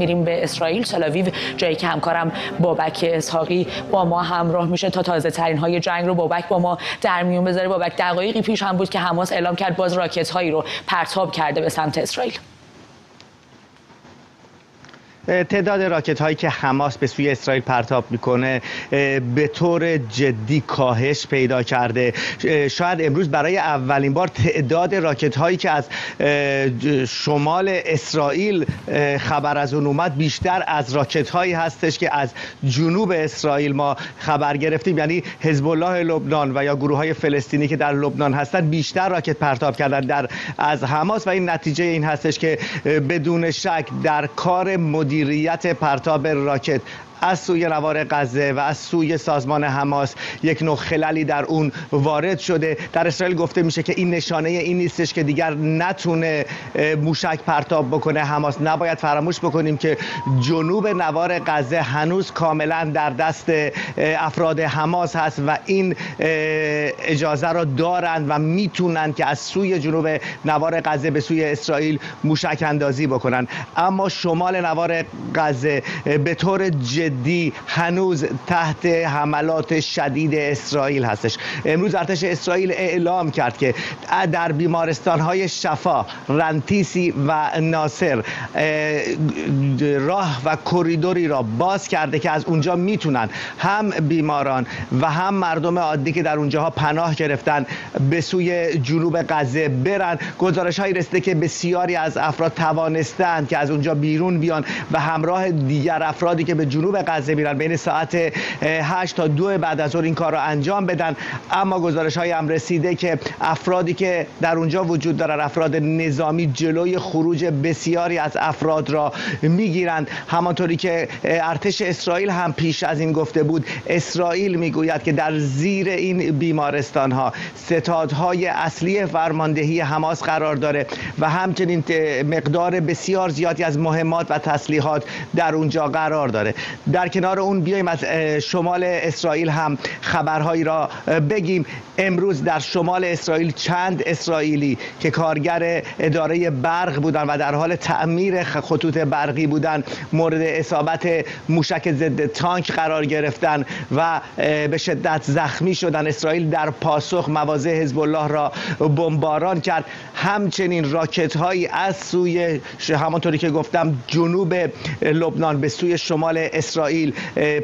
میریم به اسرائیل. تل‌آویو جایی که همکارم بابک اسحاقی با ما همراه میشه تا تازه ترین های جنگ رو بابک با ما در میون بذاره. بابک دقایقی پیش هم بود که حماس اعلام کرد باز راکت هایی رو پرتاب کرده به سمت اسرائیل. تعداد راکت هایی که حماس به سوی اسرائیل پرتاب می‌کنه به طور جدی کاهش پیدا کرده. شاید امروز برای اولین بار تعداد راکت هایی که از شمال اسرائیل خبر از اون اومد بیشتر از راکت هایی هستش که از جنوب اسرائیل ما خبر گرفتیم. یعنی حزب الله لبنان و یا گروه های فلسطینی که در لبنان هستند بیشتر راکت پرتاب کردن در از حماس. و این نتیجه این هستش که بدون شک در کار مدیر مدیریت پرتاب راکت. از سوی نوار غزه و از سوی سازمان حماس یک نوع خللی در اون وارد شده. در اسرائیل گفته میشه که این نشانه این نیستش که دیگر نتونه موشک پرتاب بکنه حماس. نباید فراموش بکنیم که جنوب نوار غزه هنوز کاملا در دست افراد حماس هست و این اجازه را دارند و می‌تونند که از سوی جنوب نوار غزه به سوی اسرائیل موشک اندازی بکنن اما شمال نوار غزه به طور جدی هنوز تحت حملات شدید اسرائیل هستش. امروز ارتش اسرائیل اعلام کرد که در بیمارستان های شفا رنتیسی و ناصر راه و کریدوری را باز کرده که از اونجا می‌تونن هم بیماران و هم مردم عادی که در اونجاها پناه گرفتن به سوی جنوب غزه برن. گزارش هایی رسیده که بسیاری از افراد توانستند که از اونجا بیرون بیان و همراه دیگر افرادی که به جنوب غزه میرن بین ساعت 8 تا 2 بعد از ظهر این کار رو انجام بدن. اما گزارش های هم رسیده که افرادی که در اونجا وجود دارن افراد نظامی جلوی خروج بسیاری از افراد را می‌گیرند. همانطوری که ارتش اسرائیل هم پیش از این گفته بود اسرائیل می‌گوید که در زیر این بیمارستان ها ستادهای اصلی فرماندهی حماس قرار داره و همچنین مقدار بسیار زیادی از مهمات و تسلیحات در اونجا قرار داره. در کنار اون بیایم از شمال اسرائیل هم خبرهایی را بگیم. امروز در شمال اسرائیل چند اسرائیلی که کارگر اداره برق بودن و در حال تعمیر خطوط برقی بودن مورد اصابت موشک ضد تانک قرار گرفتن و به شدت زخمی شدن. اسرائیل در پاسخ مواضع حزب الله را بمباران کرد. همچنین راکت هایی از سوی همانطوری که گفتم جنوب لبنان به سوی شمال اسرائیل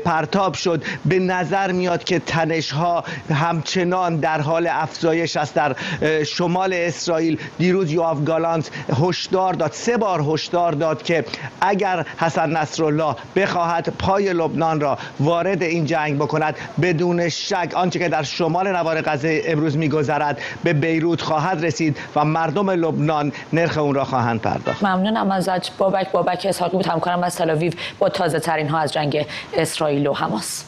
پرتاب شد. به نظر میاد که تنش ها همچنان در حال افزایش است. در شمال اسرائیل دیروز یواف گالانت هشدار داد سه بار هشدار داد که اگر حسن نصرالله بخواهد پای لبنان را وارد این جنگ بکند بدون شک آنچه که در شمال نوار غزه امروز میگذرد به بیروت خواهد رسید و مردم لبنان نرخ اون را خواهند پرداخت. ممنونم ازت. بابک بابک اسحاقی بود. همکارم از تل با تازه ترین ها از جنگ اسرائیل و حماس.